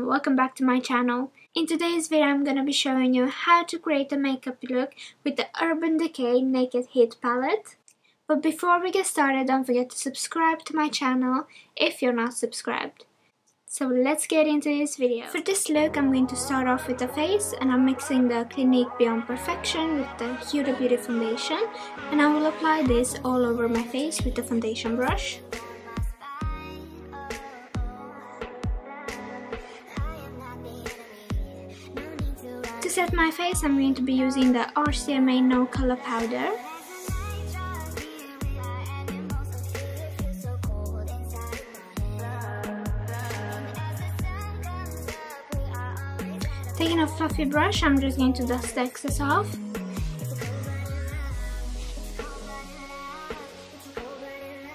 welcome back to my channel. In today's video I'm gonna be showing you how to create a makeup look with the Urban Decay Naked Heat palette. But before we get started don't forget to subscribe to my channel if you're not subscribed. So let's get into this video. For this look I'm going to start off with the face and I'm mixing the Clinique Beyond Perfection with the Huda Beauty foundation and I will apply this all over my face with the foundation brush. Set my face, I'm going to be using the RCMA No Color Powder. Taking a fluffy brush, I'm just going to dust the excess off.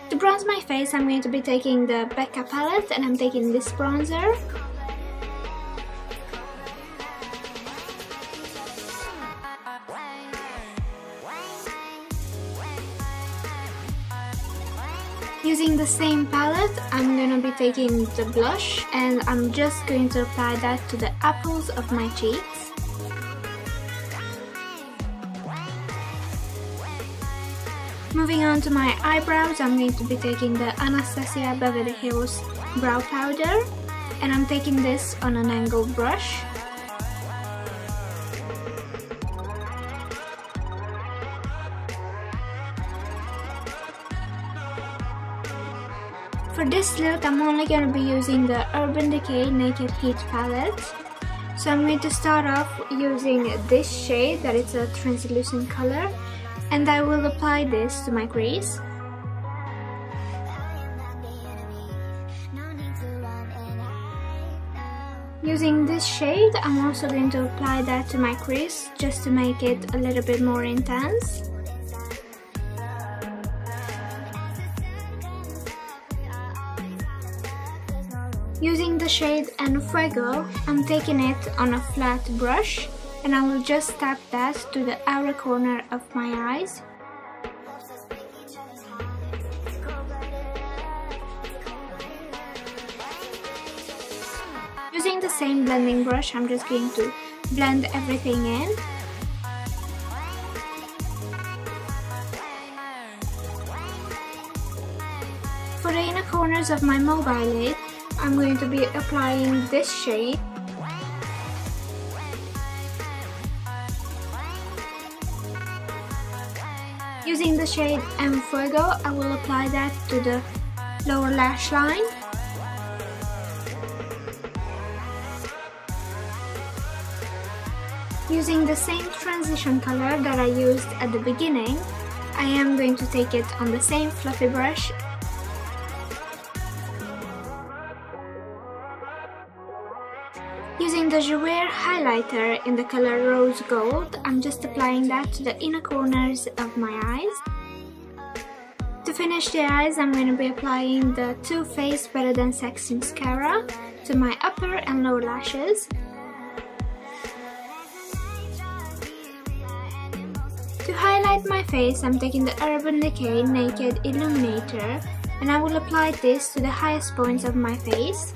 To bronze my face, I'm going to be taking the Becca palette and I'm taking this bronzer. Using the same palette, I'm gonna be taking the blush and I'm just going to apply that to the apples of my cheeks. Moving on to my eyebrows, I'm going to be taking the Anastasia Beverly Hills Brow Powder and I'm taking this on an angled brush. For this look, I'm only going to be using the Urban Decay Naked Heat palette. So I'm going to start off using this shade that is a translucent color and I will apply this to my crease. Using this shade, I'm also going to apply that to my crease just to make it a little bit more intense. Using the shade En Fuego, I'm taking it on a flat brush and I will just tap that to the outer corner of my eyes. Using the same blending brush, I'm just going to blend everything in. For the inner corners of my mobile lid, I'm going to be applying this shade Using the shade En Fuego, I will apply that to the lower lash line. Using the same transition color that I used at the beginning, I am going to take it on the same fluffy brush Using the Jouer highlighter in the color Rose Gold, I'm just applying that to the inner corners of my eyes. To finish the eyes, I'm going to be applying the Too Faced Better Than Sex mascara to my upper and lower lashes. To highlight my face, I'm taking the Urban Decay Naked Illuminator and I will apply this to the highest points of my face.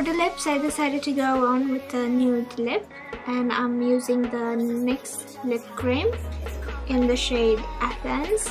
For the lips, I decided to go on with the nude lip and I'm using the NYX lip cream in the shade Athens.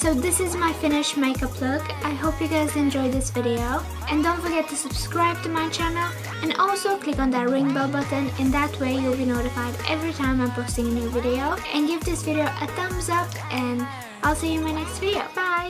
So this is my finished makeup look. I hope you guys enjoyed this video. And don't forget to subscribe to my channel and also click on that ring bell button. In that way you'll be notified every time I'm posting a new video. And give this video a thumbs up and I'll see you in my next video. Bye!